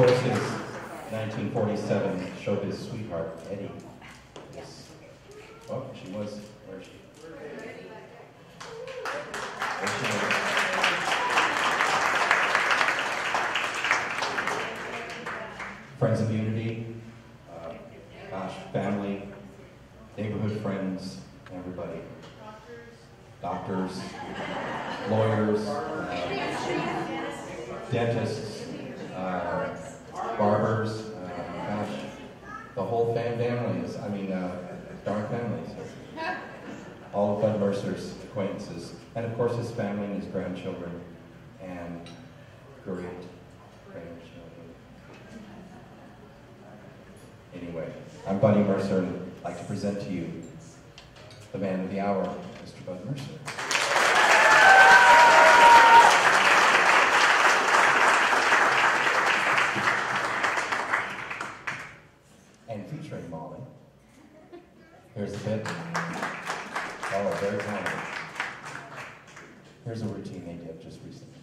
His 1947 showbiz sweetheart, Eddie. Yes. Oh, she was. Where is she? There she. Friends of Unity, uh, gosh, family, neighborhood friends, everybody. Doctors, lawyers, uh, dentists, uh, barbers, uh, gosh, the whole fam family is, I mean, uh, darn families. All of Bud Mercer's acquaintances, and of course his family and his grandchildren, and great grandchildren. Anyway, I'm Buddy Mercer, and I'd like to present to you the man of the hour, Mr. Bud Mercer. And featuring Molly. Here's the bit. Oh, very talented. Here's a routine they did just recently.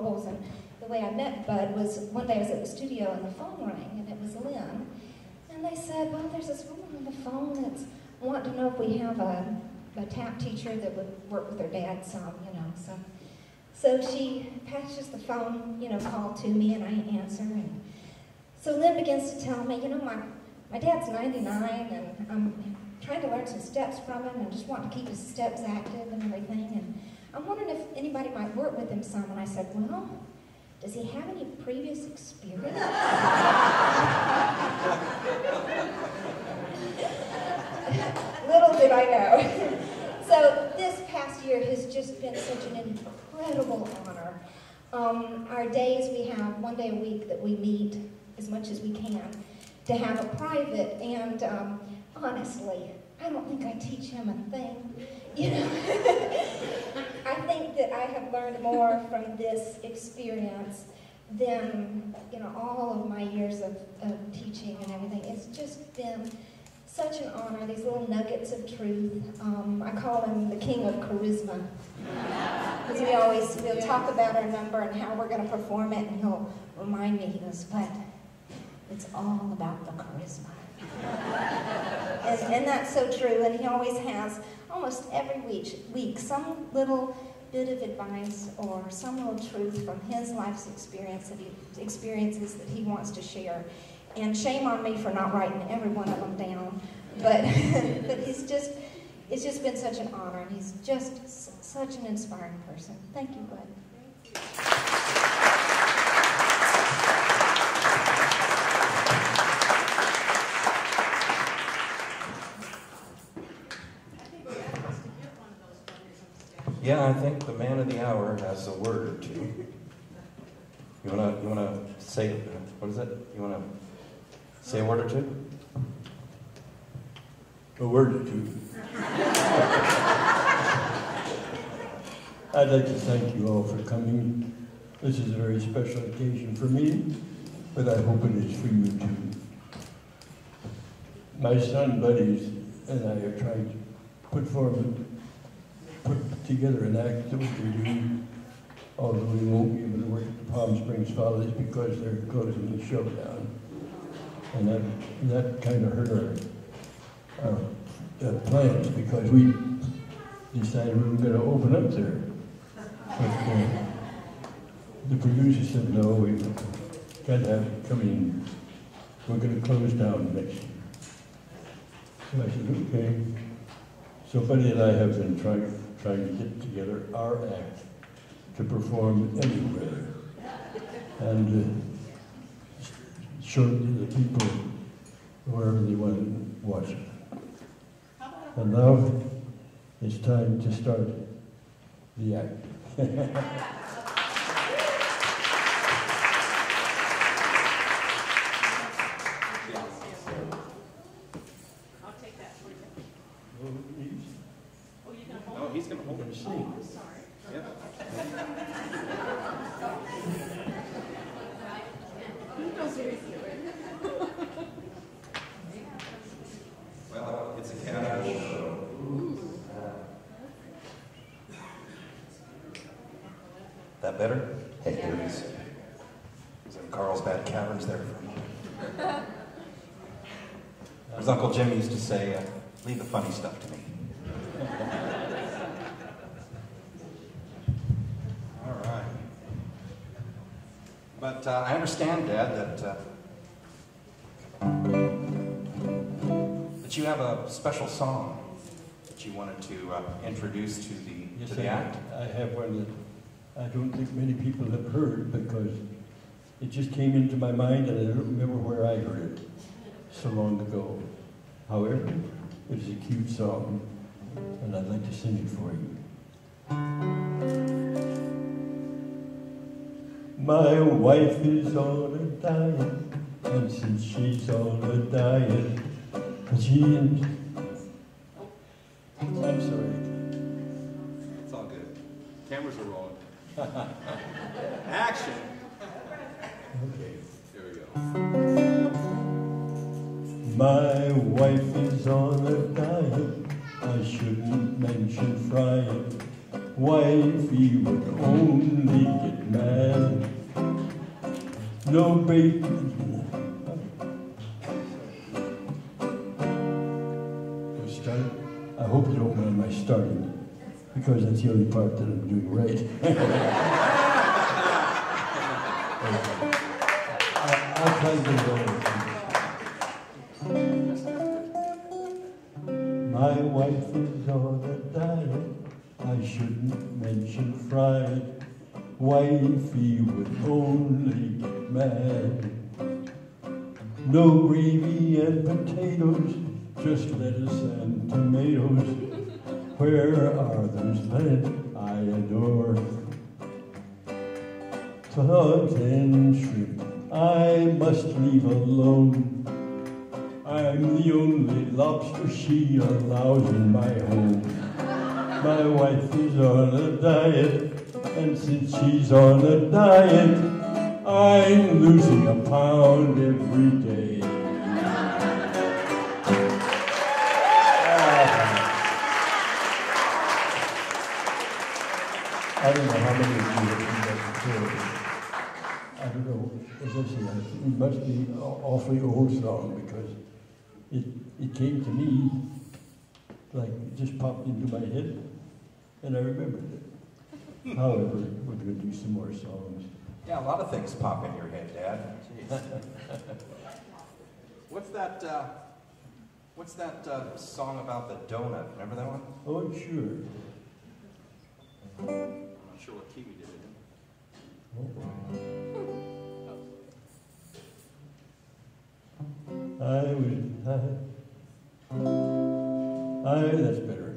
In and the way I met Bud was one day I was at the studio, and the phone rang, and it was Lin. And they said, well, there's this woman on the phone that's wanting to know if we have a a tap teacher that would work with her dad some, you know. So, so she patches the phone, you know, call to me, and I answer. And so Lin begins to tell me, you know, my my dad's 99, and I'm trying to learn some steps from him, and just want to keep his steps active and everything. And I'm wondering if anybody might work with him some. And I said, well, does he have any previous experience? Little did I know. so this past year has just been such an incredible honor. Um, our days, we have one day a week that we meet as much as we can. to have a private. And um, honestly, I don't think I teach him a thing. You know, I think that I have learned more from this experience than you know all of my years of, of teaching and everything. It's just been such an honor. These little nuggets of truth. Um, I call him the king of charisma because we always we'll talk about our number and how we're going to perform it, and he'll remind me. He goes, but it's all about the charisma. and, and that's so true. And he always has almost every week, week some little bit of advice or some little truth from his life's experience that he, experiences that he wants to share. And shame on me for not writing every one of them down. But, but he's just, it's just been such an honor, and he's just such an inspiring person. Thank you, Bud. Yeah, I think the man of the hour has a word or two. You wanna, you wanna say, what is it? You wanna say a word or two? A word or two. I'd like to thank you all for coming. This is a very special occasion for me, but I hope it is for you too. My son buddies and I are trying to put forward, together an act that we do, although we won't be able to work the Palm Springs Follies because they're closing the show down. And that, that kind of hurt our, our plans because we decided we were going to open up there. But uh, the producer said, no, we've got to have in. We're going to close down next year. So I said, okay. So Buddy and I have been trying, trying to get together our act to perform anywhere. And uh, show the people wherever they want to watch it. And now it's time to start the act. I'll take that for you. Oh, please. Oh, you gonna hold No, he's gonna hold I'm it. gonna sing. I'm sorry. Well, it's a casual show. That better? Hey, dudes. Is it Carlsbad Caverns there for me? As Uncle Jim used to say, uh, leave the funny stuff to me. All right. But uh, I understand, Dad, that uh, that you have a special song that you wanted to uh, introduce to the Yes, to the I, act. I have one that I don't think many people have heard because it just came into my mind and I don't remember where I heard it so long ago. However, it's a cute song and I'd like to sing it for you. My wife is on a diet, and since she's on a diet, she I'm sorry. Mention frying. Wifey would only get mad. No bacon. Start. I hope you don't mind my starting, because that's the only part that I'm doing right. I- I'll try to get Mention fried. Wifey would only get mad. No gravy and potatoes, just lettuce and tomatoes. Where are those that I adore? Plugs and shrimp I must leave alone. I'm the only lobster she allows in my home. My wife is on a diet, and since she's on a diet, I'm losing a pound every day. Ah. I don't know how many of you have before. I don't know, as I say, it must be an awfully old song because it, it came to me, like, it just popped into my head, and I remembered it. However, we're gonna do some more songs. Yeah, a lot of things pop in your head, Dad. Jeez. what's that? Uh, what's that uh, song about the donut? Remember that one? Oh, sure. I'm not sure what key we did it in. I was, I, I, that's better.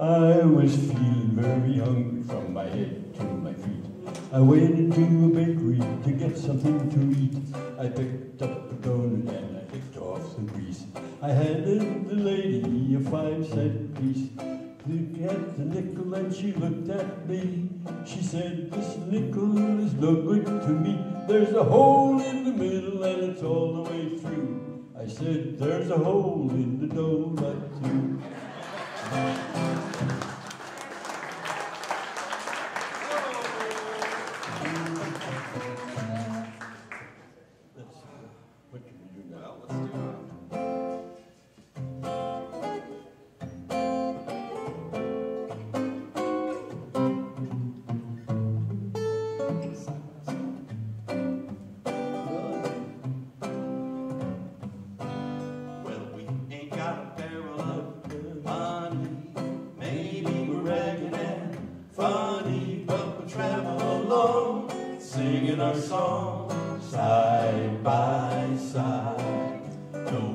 I was feeling very hungry from my head to my feet. I went into a bakery to get something to eat. I picked up a donut and I licked off the grease. I handed the lady a five cent piece. Look at the nickel and she looked at me. She said, this nickel is no good to me. There's a hole in the middle and it's all the way through. I said, there's a hole in the donut too.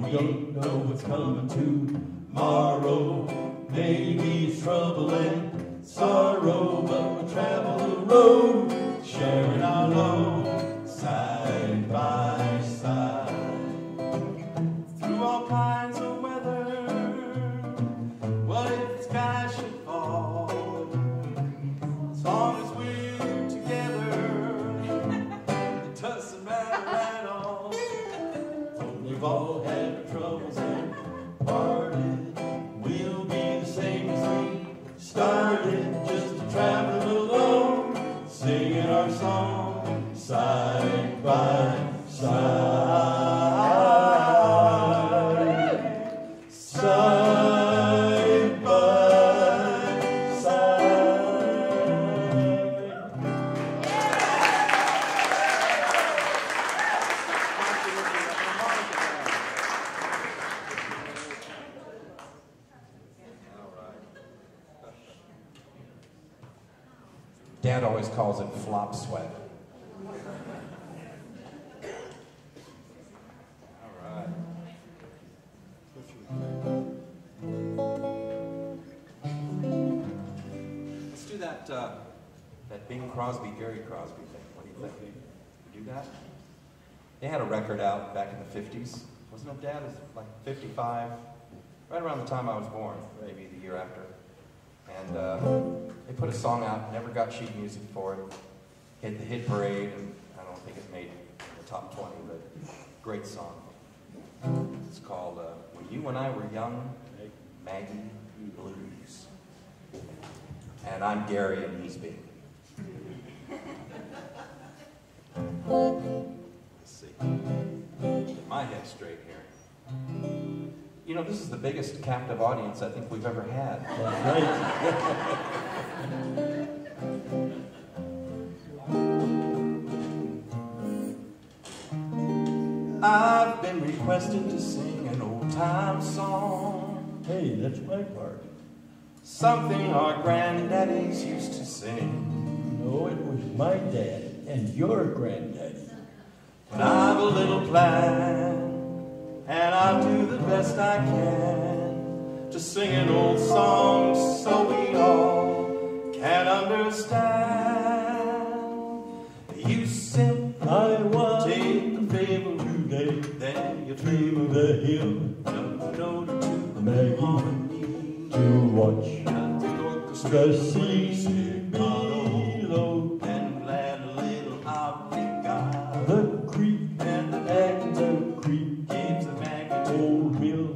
We don't know what's coming tomorrow. Maybe it's trouble and sorrow, but we'll travel the road, sharing our load side by side side side. That. Uh, That Bing Crosby, Gary Crosby thing. What do you think? We do that? They had a record out back in the 50s. Wasn't it, Dad? It was like 55, right around the time I was born, maybe the year after. And uh, they put a song out, never got sheet music for it. Hit the hit parade, and I don't think it made the top 20, but great song. It's called uh, When You and I Were Young, Maggie Blues. And I'm Gary, and he's Bing. let's see. Get my head straight here. You know, this is the biggest captive audience I think we've ever had. That's right. I've been requested to sing an old time song, Hey, that's my part. Something our granddaddies used to sing. No, it was my dad and your granddaddy. But I've a little plan, and I'll do the best I can to sing an old song so we all can understand. You simply I want take the fable today, Then you dream the hill, of Notre to the Maggie. harmony. to watch The sea staccato. below And glad a little obrigado. the creek And the and the creek, a Maggie to old mill,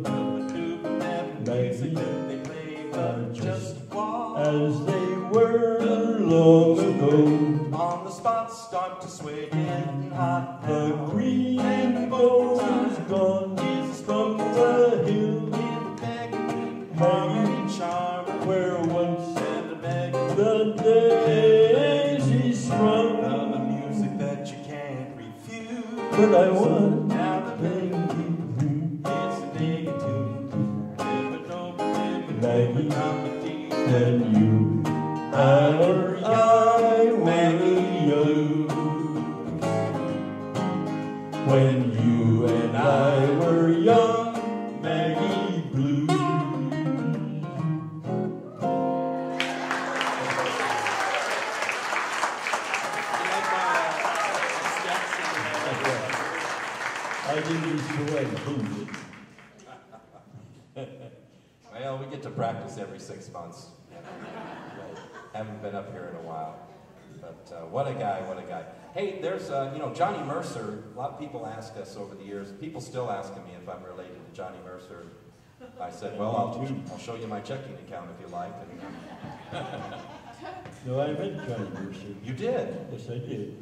they play, but just as they were long ago. On the spot start to sway, getting hot. The green six. Haven't been up here in a while. But uh, what a guy, what a guy. Hey, there's, uh, you know, Johnny Mercer. A lot of people ask us over the years, people still asking me if I'm related to Johnny Mercer. I said, well, I'll, I'll show you my checking account if you like. And, uh, No, I met Johnny Mercer. you did? Yes, I did.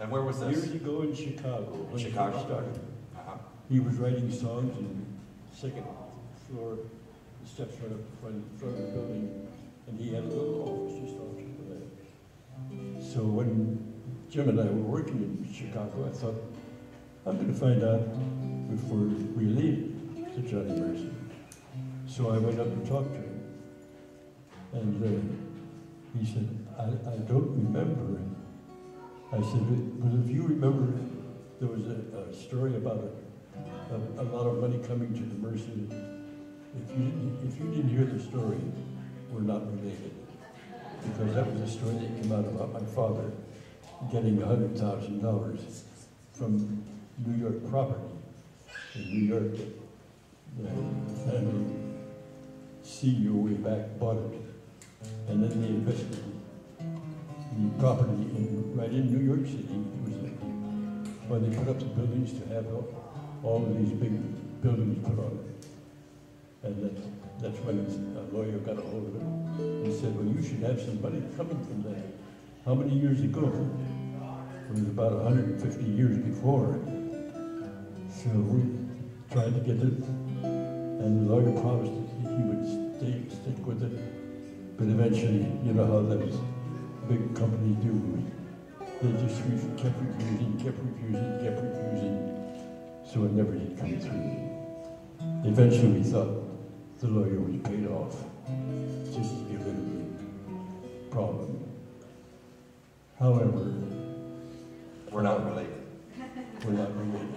And where was this? Years ago in Chicago. when Chicago? first started. Uh-huh. He was writing songs in second floor, the steps right up front, front of the building, and he had a little office just off to the left. So when Jim and I were working in Chicago, I thought, I'm gonna find out before we leave to Johnny Mercer. So I went up and talked to him. And uh, he said, I, I don't remember. I said, but if you remember, there was a, a story about a, a, a lot of money coming to the Mercer. If you if you didn't hear the story, we're not related. Because that was a story that came out about my father getting a hundred thousand dollars from New York property in New York. The family CEO way back bought it, and then they invested the property in, right in New York City. It was where they put up the buildings to have all, all of these big buildings put on it. And that, that's when a uh, lawyer got a hold of it and said, well, you should have somebody coming from that. How many years ago? It was about hundred and fifty years before. So we tried to get it, and the lawyer promised that he would stay, stick with it. But eventually, you know how those big companies do. They just kept refusing, kept refusing, kept refusing, so it never did come through. Eventually, we thought the lawyer was paid off, just to get rid of the problem. However, We're not related. we're not related.